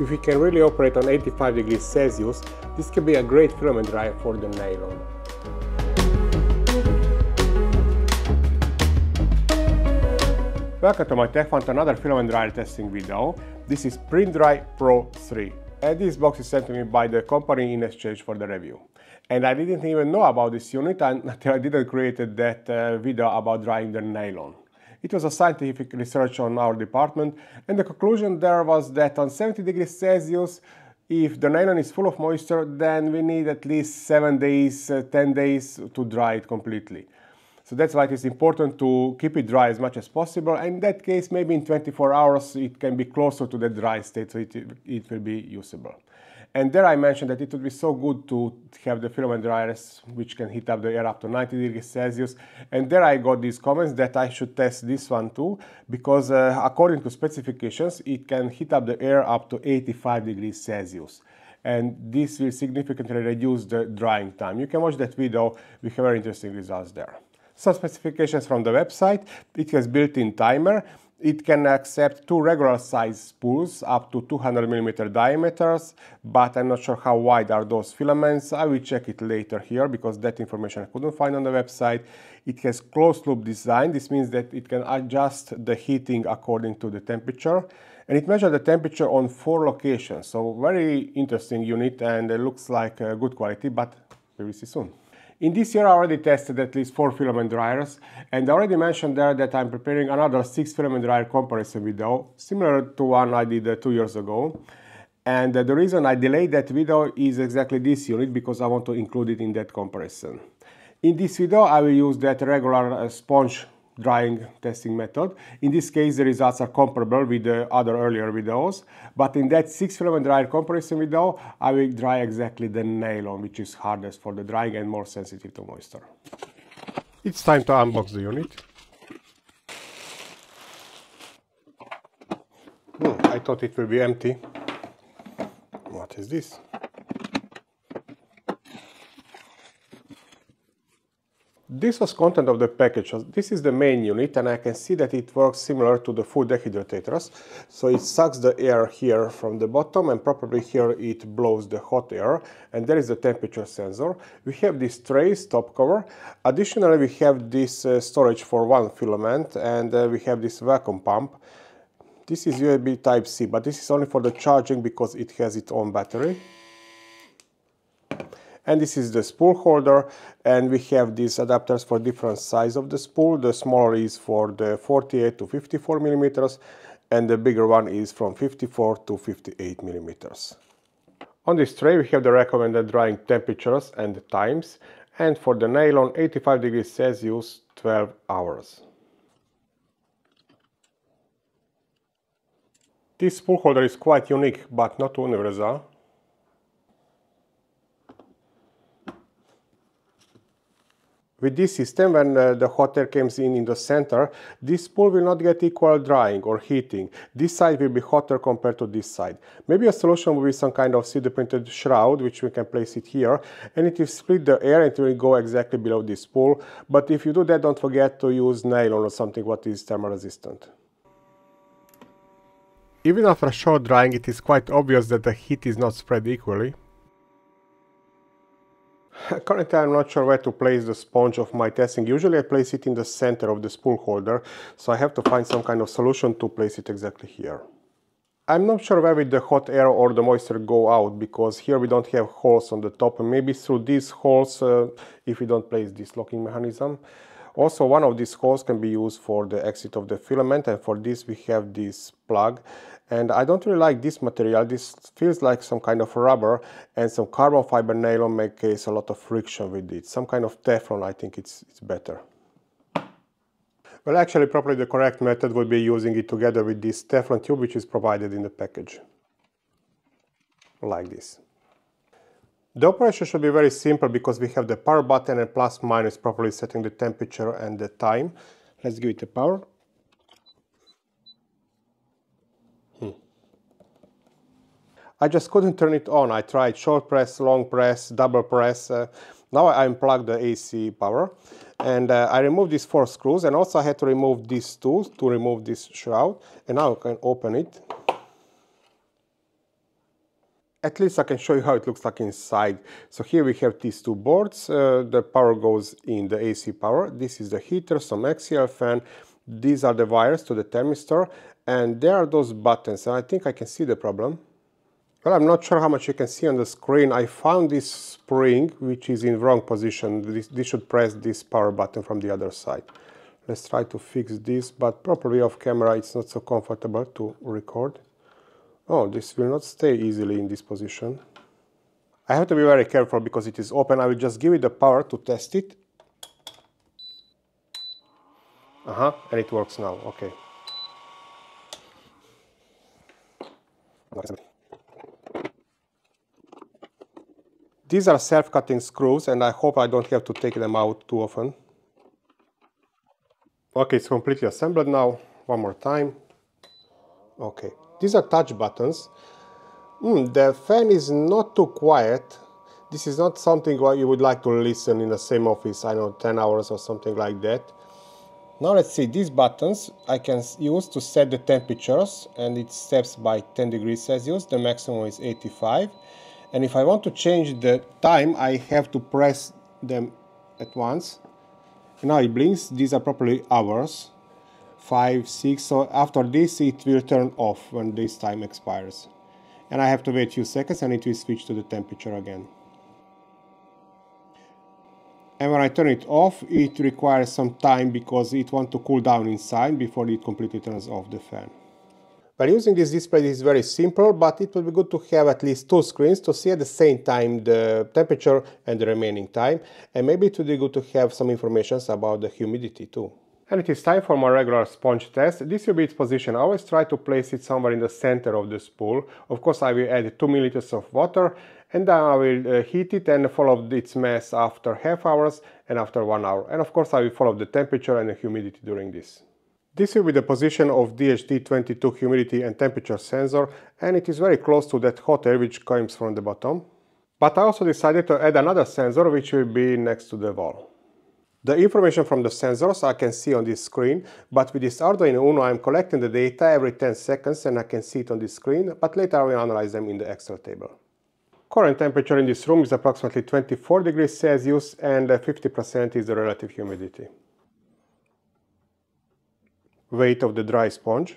If we can really operate on 85 degrees Celsius, this can be a great filament dryer for the nylon. Welcome to my Tech Fun another filament dryer testing video. This is PrintDry Pro 3 and this box is sent to me by the company in exchange for the review. And I didn't even know about this unit until I didn't create that uh, video about drying the nylon. It was a scientific research on our department and the conclusion there was that on 70 degrees Celsius if the nylon is full of moisture then we need at least 7 days, uh, 10 days to dry it completely. So that's why it is important to keep it dry as much as possible. And in that case, maybe in 24 hours, it can be closer to the dry state, so it, it will be usable. And there I mentioned that it would be so good to have the filament dryers which can heat up the air up to 90 degrees Celsius. And there I got these comments that I should test this one too, because uh, according to specifications, it can heat up the air up to 85 degrees Celsius and this will significantly reduce the drying time. You can watch that video, we have very interesting results there. Some specifications from the website. It has built-in timer. It can accept two regular size spools up to 200 millimeter diameters, but I'm not sure how wide are those filaments. I will check it later here because that information I couldn't find on the website. It has closed loop design. This means that it can adjust the heating according to the temperature. And it measures the temperature on four locations. So very interesting unit and it looks like uh, good quality, but we will see soon. In this year I already tested at least 4 filament dryers and I already mentioned there that I'm preparing another 6 filament dryer comparison video, similar to one I did uh, 2 years ago. And uh, the reason I delayed that video is exactly this unit because I want to include it in that comparison. In this video I will use that regular uh, sponge drying testing method. In this case, the results are comparable with the other earlier videos, but in that six filament dryer comparison video, I will dry exactly the nylon, which is hardest for the drying and more sensitive to moisture. It's time to unbox the unit. Hmm, I thought it will be empty. What is this? This was content of the package. This is the main unit and I can see that it works similar to the food dehydratators. So it sucks the air here from the bottom and probably here it blows the hot air and there is the temperature sensor. We have this tray top cover. Additionally we have this uh, storage for one filament and uh, we have this vacuum pump. This is USB type C but this is only for the charging because it has its own battery and this is the spool holder. And we have these adapters for different size of the spool. The smaller is for the 48 to 54 millimeters and the bigger one is from 54 to 58 millimeters. On this tray we have the recommended drying temperatures and times. And for the nylon 85 degrees celsius 12 hours. This spool holder is quite unique but not universal With this system, when uh, the hot air comes in in the center, this pool will not get equal drying or heating. This side will be hotter compared to this side. Maybe a solution will be some kind of 3D printed shroud, which we can place it here, and it will split the air and it will go exactly below this pool. But if you do that, don't forget to use nylon or something what is thermal resistant. Even after a short drying, it is quite obvious that the heat is not spread equally. Currently I'm not sure where to place the sponge of my testing. Usually I place it in the center of the spool holder, so I have to find some kind of solution to place it exactly here. I'm not sure where the hot air or the moisture go out because here we don't have holes on the top and maybe through these holes uh, if we don't place this locking mechanism. Also one of these holes can be used for the exit of the filament and for this we have this plug and I don't really like this material. This feels like some kind of rubber and some carbon fiber nylon makes a lot of friction with it. Some kind of Teflon, I think it's, it's better. Well, actually, probably the correct method would be using it together with this Teflon tube, which is provided in the package. Like this. The operation should be very simple because we have the power button and plus minus properly setting the temperature and the time. Let's give it a power. I just couldn't turn it on. I tried short press, long press, double press. Uh, now I unplugged the AC power and uh, I removed these four screws and also I had to remove these two to remove this shroud and now I can open it. at least I can show you how it looks like inside. So here we have these two boards. Uh, the power goes in the AC power. This is the heater, some axial fan. These are the wires to the thermistor. And there are those buttons. And I think I can see the problem. Well, I'm not sure how much you can see on the screen. I found this spring, which is in wrong position. This, this should press this power button from the other side. Let's try to fix this, but probably off camera it's not so comfortable to record. Oh, this will not stay easily in this position. I have to be very careful because it is open. I will just give it the power to test it. Uh-huh, and it works now, okay. These are self-cutting screws and I hope I don't have to take them out too often. Okay, it's completely assembled now. One more time. Okay. These are touch buttons. Mm, the fan is not too quiet. This is not something where you would like to listen in the same office, I know, 10 hours or something like that. Now let's see, these buttons I can use to set the temperatures and it steps by 10 degrees Celsius, the maximum is 85. And if I want to change the time, I have to press them at once. Now it blinks, these are properly hours. 5, 6, so after this it will turn off when this time expires. And I have to wait a few seconds and it will switch to the temperature again. And when I turn it off, it requires some time because it wants to cool down inside before it completely turns off the fan. By using this display is very simple, but it will be good to have at least two screens to see at the same time the temperature and the remaining time, and maybe it would be good to have some information about the humidity too. And it is time for my regular sponge test. This will be its position. I always try to place it somewhere in the center of the spool. Of course, I will add 2 milliliters of water and then I will uh, heat it and follow its mass after half hours and after 1 hour. And of course, I will follow the temperature and the humidity during this. This will be the position of DHT22 humidity and temperature sensor and it is very close to that hot air which comes from the bottom. But I also decided to add another sensor which will be next to the wall. The information from the sensors I can see on this screen, but with this Arduino Uno I'm collecting the data every 10 seconds and I can see it on the screen, but later I will analyze them in the Excel table. Current temperature in this room is approximately 24 degrees Celsius and 50% is the relative humidity. Weight of the dry sponge.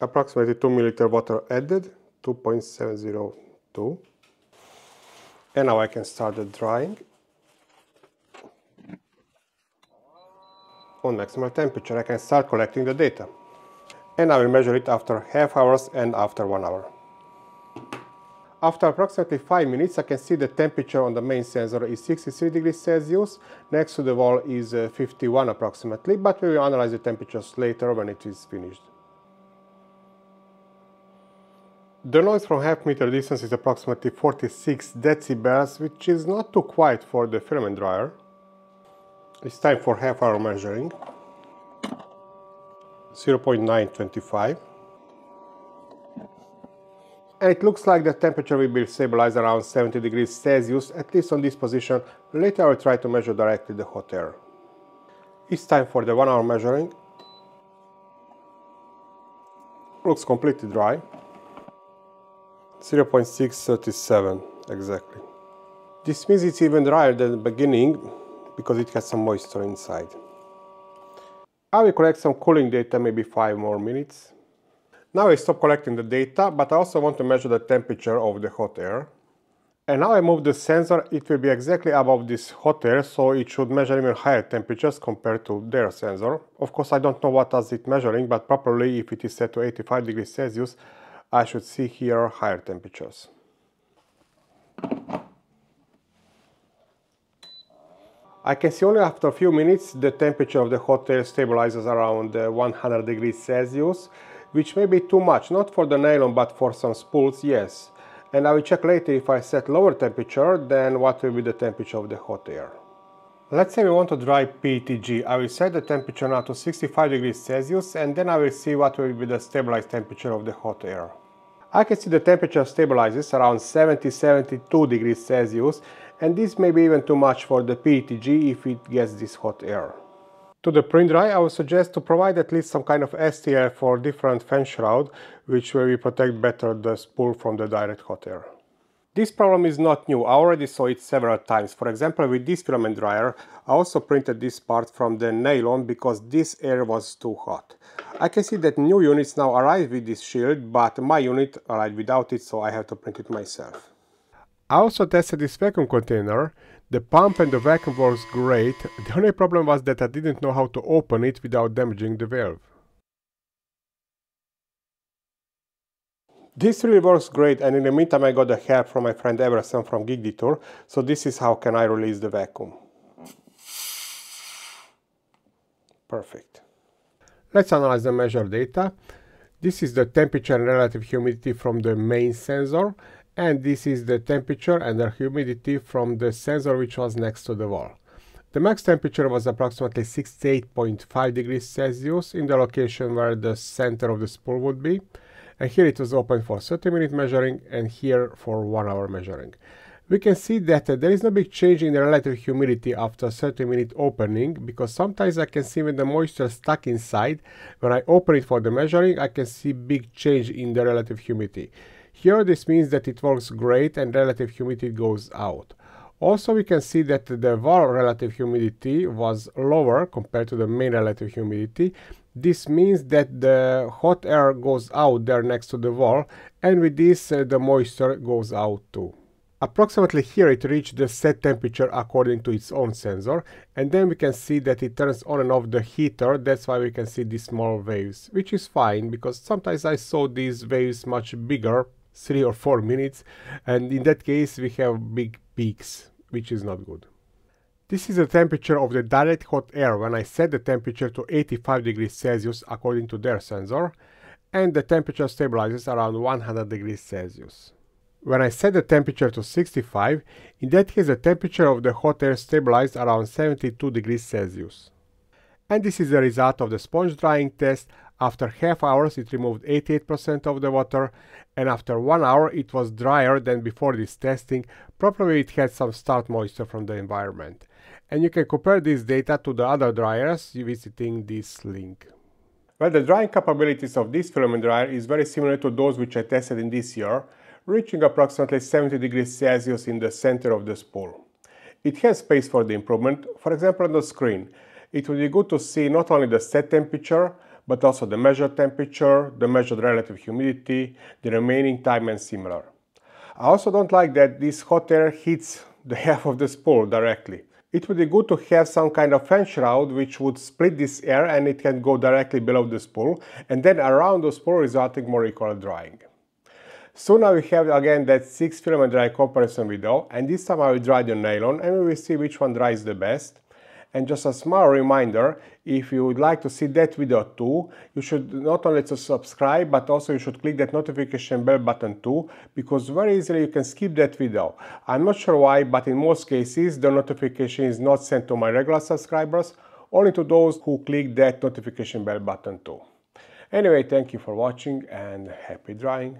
Approximately 2 milliliter water added, 2.702. And now I can start the drying. On maximal temperature I can start collecting the data. And I will measure it after half hours and after one hour. After approximately 5 minutes I can see the temperature on the main sensor is 63 degrees Celsius, next to the wall is uh, 51 approximately, but we will analyze the temperatures later when it is finished. The noise from half meter distance is approximately 46 decibels, which is not too quiet for the filament dryer. It's time for half hour measuring. 0.925. And it looks like the temperature will be stabilized around 70 degrees Celsius, at least on this position. Later I will try to measure directly the hot air. It's time for the one hour measuring. Looks completely dry. 0.637 exactly. This means it's even drier than the beginning because it has some moisture inside. I will collect some cooling data, maybe 5 more minutes. Now I stop collecting the data, but I also want to measure the temperature of the hot air. And now I move the sensor, it will be exactly above this hot air, so it should measure even higher temperatures compared to their sensor. Of course I don't know what does it measuring, but properly if it is set to 85 degrees Celsius, I should see here higher temperatures. I can see only after a few minutes the temperature of the hot air stabilizes around uh, 100 degrees Celsius, which may be too much, not for the nylon but for some spools, yes. And I will check later if I set lower temperature, then what will be the temperature of the hot air. Let's say we want to dry PETG. I will set the temperature now to 65 degrees Celsius and then I will see what will be the stabilized temperature of the hot air. I can see the temperature stabilizes around 70-72 degrees Celsius and this may be even too much for the PETG if it gets this hot air. To the PrintDry, I would suggest to provide at least some kind of STL for different fan shroud, which will protect better the spool from the direct hot air. This problem is not new, I already saw it several times. For example, with this filament dryer, I also printed this part from the nylon because this air was too hot. I can see that new units now arrive with this shield, but my unit arrived without it, so I have to print it myself. I also tested this vacuum container. The pump and the vacuum works great. The only problem was that I didn't know how to open it without damaging the valve. This really works great and in the meantime I got the help from my friend Everson from Geek Detour, so this is how can I release the vacuum. Perfect. Let's analyze the measured data. This is the temperature and relative humidity from the main sensor and this is the temperature and the humidity from the sensor which was next to the wall. The max temperature was approximately 68.5 degrees Celsius in the location where the center of the spool would be and here it was open for 30 minute measuring and here for 1 hour measuring. We can see that uh, there is no big change in the relative humidity after 30 minute opening because sometimes I can see when the moisture stuck inside, when I open it for the measuring I can see big change in the relative humidity. Here this means that it works great and relative humidity goes out. Also we can see that the wall relative humidity was lower compared to the main relative humidity. This means that the hot air goes out there next to the wall and with this uh, the moisture goes out too. Approximately here it reached the set temperature according to its own sensor and then we can see that it turns on and off the heater that's why we can see these small waves which is fine because sometimes I saw these waves much bigger three or four minutes and in that case we have big peaks which is not good. This is the temperature of the direct hot air when I set the temperature to 85 degrees Celsius according to their sensor and the temperature stabilizes around 100 degrees Celsius. When I set the temperature to 65, in that case the temperature of the hot air stabilized around 72 degrees Celsius. And this is the result of the sponge drying test after half hours it removed 88% of the water and after one hour it was drier than before this testing, probably it had some start moisture from the environment. And you can compare this data to the other dryers visiting this link. Well, the drying capabilities of this filament dryer is very similar to those which I tested in this year, reaching approximately 70 degrees Celsius in the center of the spool. It has space for the improvement, for example on the screen. It would be good to see not only the set temperature, but also the measured temperature, the measured relative humidity, the remaining time and similar. I also don't like that this hot air hits the half of the spool directly. It would be good to have some kind of fan shroud which would split this air and it can go directly below the spool and then around the spool resulting more equal drying. So now we have again that 6 filament dry comparison video and this time I will dry the nylon and we will see which one dries the best and just a small reminder, if you would like to see that video too, you should not only to subscribe, but also you should click that notification bell button too, because very easily you can skip that video. I'm not sure why, but in most cases the notification is not sent to my regular subscribers, only to those who click that notification bell button too. Anyway, thank you for watching and happy drying.